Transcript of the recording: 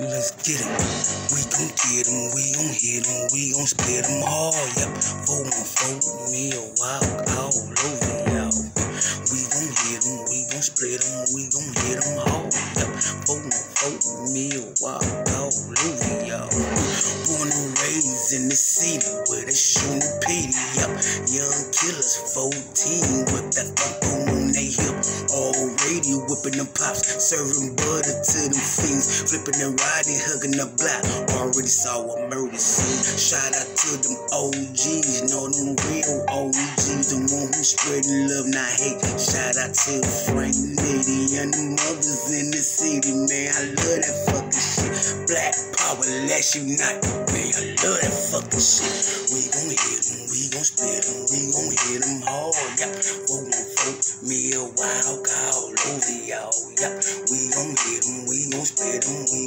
Let's get it. We gon' get 'em, we gon' hit 'em, we gon' split 'em hard. Yep, four one four, me a wild all over y'all. We gon' hit 'em, we gon' split 'em, we gon' hit 'em hard. Yep, four one four, me a wild all over y'all. Born and raised in the city where they shooting Petey. Yep, young killers, 14 with that funk on. Already whipping them pops, serving butter to them fiends, flipping and riding, hugging the block. Already saw a murder scene. Shout out to them OGs, know them real OGs, the one who spreading love, not hate. Shout out to Frank Nitty and the mothers in the city, man. I love that fucking shit. Black power, let's unite, man. I love that fucking shit. We gon' hit 'em, we gon' split 'em, we gon' hit 'em hard, yeah. Me a wild cow all over oh, yeah. We gon' hit 'em, we gon' split 'em, we